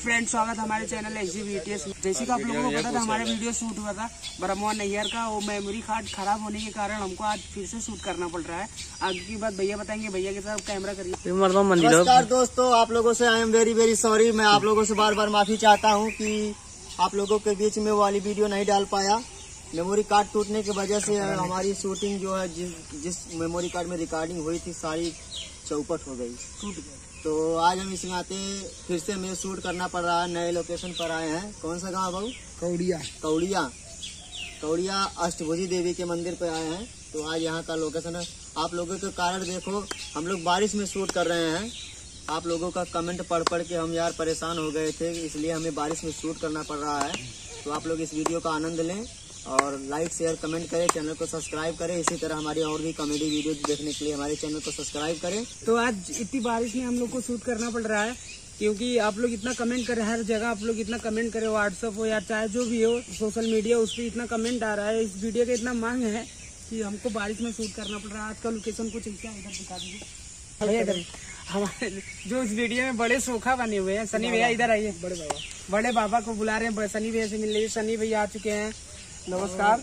Friend स्वागत हमारे channel H D VTS जैसे कि आप लोगों को पता था हमारा वीडियो शूट हुआ था ब्रह्मा नैयर का वो मेमोरी कार्ड खराब होने के कारण हमको आज फिर से शूट करना पड़ रहा है। आगे की बात भैया बताएँगे भैया के साथ कैमरा करिए। नमस्कार दोस्तों आप लोगों से I am very very sorry मैं आप लोगों से बार बार माफ़ी चाहता हूँ की आप लोगों के बीच में वो वाली वीडियो नहीं डाल पाया। मेमोरी कार्ड टूटने की वजह से हमारी शूटिंग जो है जिस जिस मेमोरी कार्ड में रिकॉर्डिंग हुई थी सारी चौपट हो गई। टूट गया तो आज हम इस नाते फिर से हमें शूट करना पड़ रहा है नए लोकेशन पर आए हैं। कौन सा गाँव बाबू? कौड़िया। कौड़िया। कौड़िया अष्टभुजी देवी के मंदिर पर आए हैं। तो आज यहाँ का लोकेशन है। आप लोगों के कारण देखो हम लोग बारिश में शूट कर रहे हैं। आप लोगों का कमेंट पढ़ पढ़ के हम यार परेशान हो गए थे इसलिए हमें बारिश में शूट करना पड़ रहा है। तो आप लोग इस वीडियो का आनंद लें। और लाइक शेयर कमेंट करें चैनल को सब्सक्राइब करें। इसी तरह हमारी और भी कॉमेडी वीडियो देखने के लिए हमारे चैनल को सब्सक्राइब करें। तो आज इतनी बारिश में हम लोग को शूट करना पड़ रहा है क्योंकि आप लोग इतना कमेंट करें हर जगह आप लोग इतना कमेंट करें व्हाट्सअप हो या चाहे जो भी हो सोशल मीडिया उस पर इतना कमेंट आ रहा है। इस वीडियो का इतना मांग है कि हमको बारिश में शूट करना पड़ रहा है। आज का लोकेशन कुछ ऐसा इधर दिखा दीजिए। हमारे जो इस वीडियो में बड़े सोखा बने हुए हैं। सनी भैया इधर आइए। बड़े बाबा। बड़े बाबा को बुला रहे हैं। सनी भैया से मिल रही है। सनी भैया आ चुके हैं। नमस्कार।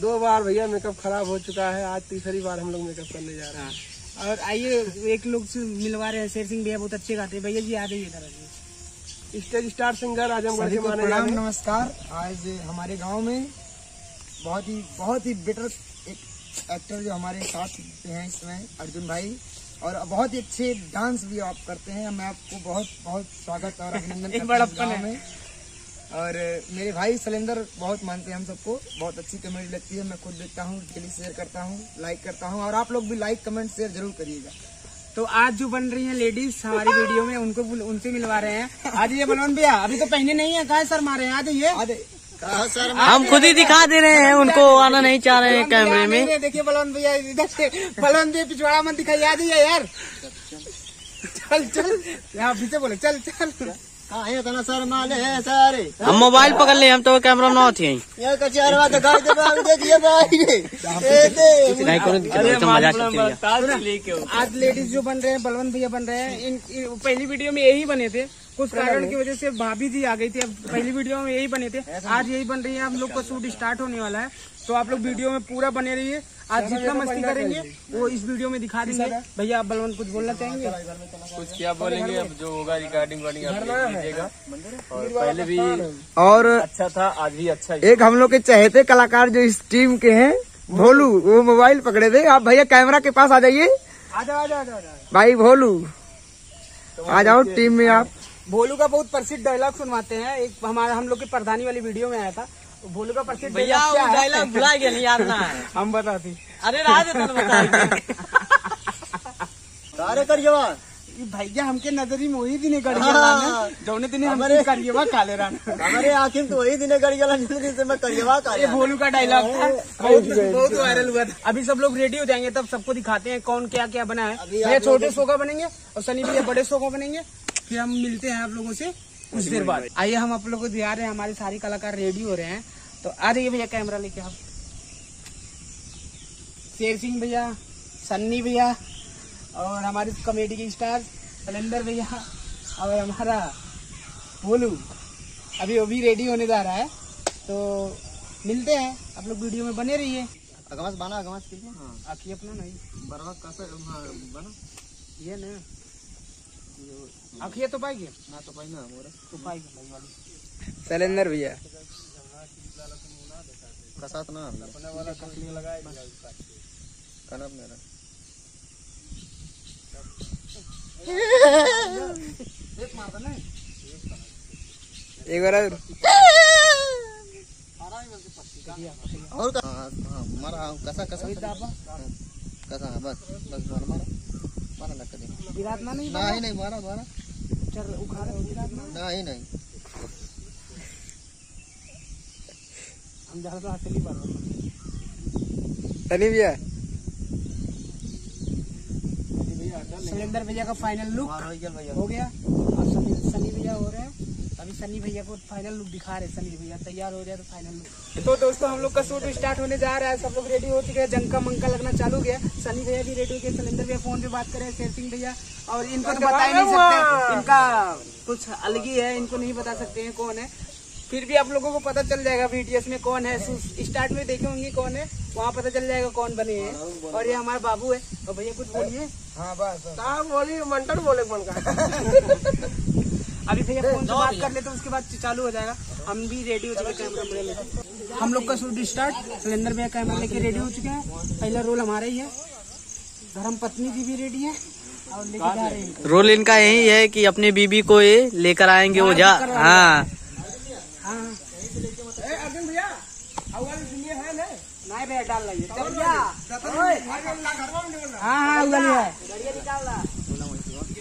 दो बार भैया मेकअप खराब हो चुका है आज तीसरी बार हम लोग मेकअप करने जा रहे हैं। और आइए एक लोग से मिलवा रहे हैं शेर सिंह भैया बहुत अच्छे गाते हैं। भैया जी आ जाइए स्टेज स्टार सिंगर आजमगढ़ के माने प्रणाम नमस्कार। आज हमारे गाँव में बहुत ही बहुत ही बेटर एक एक्टर जो हमारे साथ पे हैं इसमें अर्जुन भाई। और बहुत ही अच्छे डांस भी आप करते हैं। मैं आपको बहुत बहुत स्वागत और अभिनंदन करता हूँ बड़प्पन गाँव है। में और मेरे भाई शैलेंद्र बहुत मानते हैं हम सबको बहुत अच्छी कमेंट लगती है मैं खुद देखता हूँ डेली शेयर करता हूँ लाइक करता हूँ और आप लोग भी लाइक कमेंट शेयर ज़रूर करिएगा तो आज जो बन रही हैं लेडीज़ हमारी वीडियो में उनको उनसे मिलवा रहे हैं आज ये बलवंत भैया अभी तो पहने नहीं है कहा सर मारे हैं आज ये कहा सर हम खुद ही दिखा दे रहे हैं उनको आना नहीं चाह रहे हैं कैमरे में देखिए बलवंत भैया इधर से बलवंत भैया पिछवाड़ा मत दिखाई याद ही है यार चल चल यहाँ पीछे बोले चल चल कहा सर माले है सारे? हम मोबाइल पकड़ लिए हम तो कैमरा में थी हैं। आज लेडीज़ जो बन रहे हैं बलवंत भैया बन रहे हैं इन, इन पहली वीडियो में यही बने थे। कुछ कारण की वजह से भाभी जी आ गई थी अब पहली वीडियो में यही बने थे। आज यही बन रही है हम लोग का शूट स्टार्ट होने वाला है। तो आप लोग वीडियो में पूरा बने रहिए। आज जितना मस्ती करेंगे वो इस वीडियो में दिखा देंगे। भैया आप बलवंत कुछ बोलना चाहेंगे? कुछ क्या बोलेंगे? अब जो होगा रिकॉर्डिंग और पहले भी और अच्छा था आज भी अच्छा एक हम लोग के चहेते कलाकार जो इस टीम के हैं भोलू वो मोबाइल पकड़े थे। आप भैया कैमरा के पास आ जाइए। भाई भोलू आ जाओ टीम में आप। भोलू का बहुत प्रसिद्ध डायलॉग सुनवाते हैं। एक हमारा हम लोग की प्रधानी वाली वीडियो में आया था। तो भोलू का प्रसिद्ध भैया वो डायलॉग भुला गया याद ना है हम बताते। अरे राज तन बता सारे करिएवा भैया हमके नजरी में वही दिन गड़ गया जौने दिन हमरे करिएवा काले रान। हमारे आखिर तो वही दिन गड़ी गला जिसे मैं करिएवा का ये भोलू का डायलॉग था। बहुत बहुत वायरल हुआ। था। अभी सब लोग रेडी हो जाएँगे तब सबको दिखाते हैं कौन क्या क्या बना है। छोटे शो का बनेंगे और सनी भैया बड़े शो का बनेंगे। फिर हम मिलते हैं आप लोगों से। कुछ देर बाद। आइए हम आप लोग को दिखा रहे हैं हमारे सारे कलाकार रेडी हो रहे हैं। तो आ जाइए भैया कैमरा लेके आप। शेर सिंह भैया सन्नी भैया और हमारे कॉमेडी के स्टार कैलेंडर भैया और हमारा भोलू अभी वो भी रेडी होने जा रहा है। तो मिलते हैं। आप लोग वीडियो में बने रहिए। अगमस बना अगमस कीजिए हाँ आखिर अपना नहीं। बरवा कैसे हाँ, बना। ये ना आखिर तो पाएगी ना तो भाई ना मोरा। तो पाएगी भाई वाली? शैलेंद्र भैया। कसात ना कनब मेरा। एक बार और। हाँ, हाँ, मारा हाँ, कसा कसा? कसा हाँ, बस बस मारा। मारा मारा लग दे विराट ना नहीं नहीं नहीं मारा मारा। चल उखाड़। विराट ना नहीं नहीं। हम ज़्यादा तो हाथ नहीं तनी भैया। सिलेंडर भैया का फाइनल लुक ही गया भैया। हो गया। अब सनी सनी भैया हो रहे हैं। अभी सनी भैया को फाइनल लुक दिखा रहे सनी भैया तैयार हो जाए तो फाइनल लुक तो दोस्तों हम लोग का शूट स्टार्ट होने जा रहा है सब लोग रेडी हो चुके हैं जंका मंका लगना चालू गया। सनी भैया भी रेडी हो गए सिलेंडर भैया फ़ोन पे बात कर रहे हैं शेर सिंह भैया और इनको तो बता ही नहीं सकते इनका कुछ अलग ही है इनको नहीं बता सकते हैं कौन है। फिर भी आप लोगों को पता चल जाएगा बीटीएस में कौन है स्टार्ट में देखे होंगे कौन है वहाँ पता चल जाएगा कौन बने हैं। और ये हमारा बाबू है और भैया कुछ बोलिए। हाँ बस बस। बोलिए मंटन बोले कौन का। अभी भैया फ़ोन से बात कर ले तो उसके बाद चालू हो जाएगा। हम भी रेडी हो चुके हैं कैमरा मेरे लेके हम लोग का शूट स्टार्ट सिलेंडर भैया कैमरा लेके रेडी हो चुके हैं। पहला रोल हमारा ही है। धर्म पत्नी जी भी रेडी है। और जा हैं। रोल इनका यही है कि अपनी बीबी को ये लेकर आएँगे वो हाँ। हाँ। है नहीं भैया डाल रही है। हाँ। हाँ। उगली है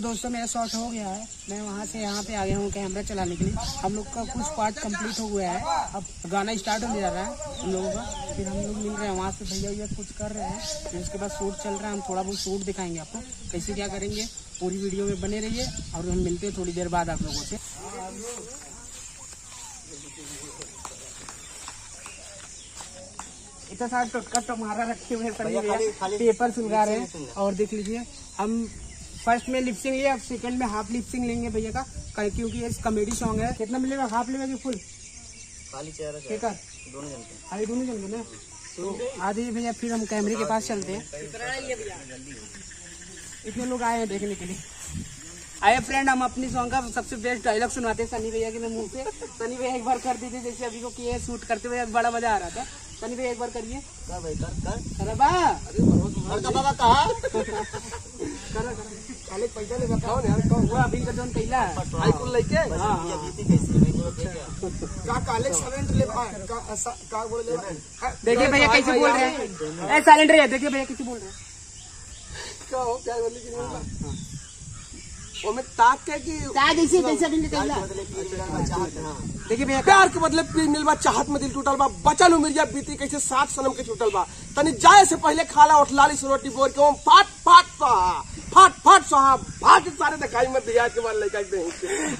दोस्तों मेरा शॉट हो गया है। मैं वहाँ से यहाँ पे आ गया हूँ कैमरा चलाने के लिए। हम लोग का कुछ पार्ट कंप्लीट हो गया है। अब गाना स्टार्ट होने जा रहा है हम लोगों का। फिर हम लोग मिल रहे हैं वहाँ से। भैया भैया कुछ कर रहे हैं। फिर उसके बाद शूट चल रहा है। हम थोड़ा बहुत शूट दिखाएँगे आपको। कैसे क्या करेंगे। पूरी वीडियो में बने रहिए और हम मिलते हैं थोड़ी देर बाद आप लोगों से। इतना सारा टोटका टमारा रखे हुए पेपर सुलगा रहे हैं। और देख लीजिए हम फ़र्स्ट में लिपसिंग अब सेकंड में हाफ़ लिपसिंग लेंगे भैया का। कल- क्योंकि ये कॉमेडी सॉन्ग है। कितना मिलेगा? हाफ़ लेगा कि फुल खाली चेहरा ठीक है। दोनों दोनों ना? तो आ जाइए भैया फिर हम कैमरे के पास चलते हैं। इतने लोग आए हैं देखने के लिए। आए फ्रेंड हम अपनी सॉन्ग का सबसे बेस्ट डायलॉग सुनाते हैं सनी भैया के मुँह से। सनी भैया एक बार कर दीजिए जैसे अभी को किए शूट करते हुए बड़ा मज़ा आ रहा था। सनी भैया एक बार करिए। कर भाई कर कर। अरे कर बाबा कहा करो करो। पहले पैसा ले बताओ यार कौन? वो अभी का जोन कैला है। आई कुल लेके? हाँ कैसी है वो देख क्या? का काले सेवेंट ले का बोले ले देखिए भैया कैसे बोल रहे हैं। ए साइलेंट रहिए देखिए भैया कैसे बोल रहे हैं। का हो क्या बोले कि नहीं वो में ताक के कि कैसे अभी कैला। देखिए भैया। प्यार के बदले पीर मिलबा चाहत में दिल टूटल बा बचल उमरिया बीती कैसे सात सनम के छूटल बा। तनी जाए से पहले खाला उठलाली से रोटी बोर के ओम फाट फाट सहा फाट फाट सहा भाग सारे दिखाई मत दिया के बाद लेकर दे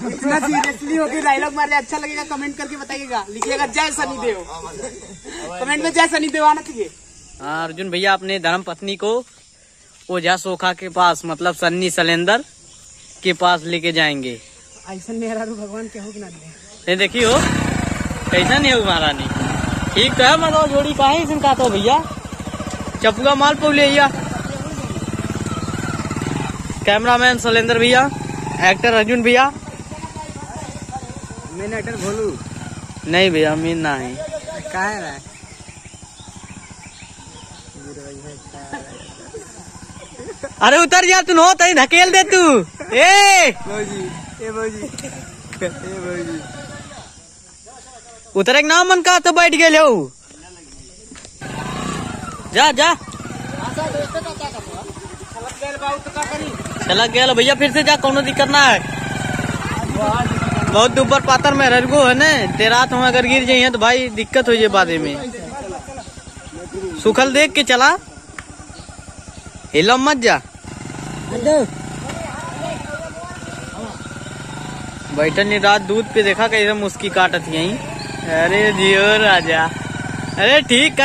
इतना सीरियसली होकर डायलॉग मार रहे अच्छा लगेगा कमेंट करके बताइएगा। लिखिएगा जय सनी देव कमेंट में जय सनी देव आना चाहिए। हाँ, अर्जुन भैया अपने धर्म पत्नी को ओझा सोखा के पास मतलब सन्नी सलेंदर के पास लेके जाएँगे। ऐसा मेरा रू भगवान के हो कि ना? दे देखियो कैसा नहीं है महारानी ठीक तो है मतलब जोड़ी का है तो भैया। चपुआ माल पौ लिया कैमरामैन सलेंदर भैया एक्टर अर्जुन भैया। मैंने अटर भोलू नहीं भैया मीन ना है। है अरे उतर जा तू नो तई धकेल दे तू। ए! ए भौजी ए भौजी उतरे के नाम मन का तो बैठ गए जा जा। चला गया भैया, फिर से जा, कोनो दिक्कत ना है। बहुत दुबर पातर में ररगो है ने तेरात हम अगर गिर जाइए तो भाई दिक्कत हो जाए बादे में। सुखल देख के चला। हिलम मत जा। बैठन ने रात दूध पे देखा कैसे मुस्की काटत यही। अरे जियो राजा। अरे ठीक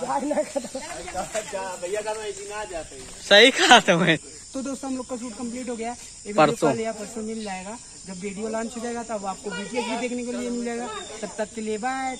किए ता क्या सही कहा तुम्हें। तो दोस्तों हम लोग का शूट कंप्लीट हो गया। एक परसों। या परसों मिल जाएगा। जब वीडियो लॉन्च हो जाएगा तब आपको वीडियो भी देखने के लिए मिल जाएगा तब तक के लिए बाय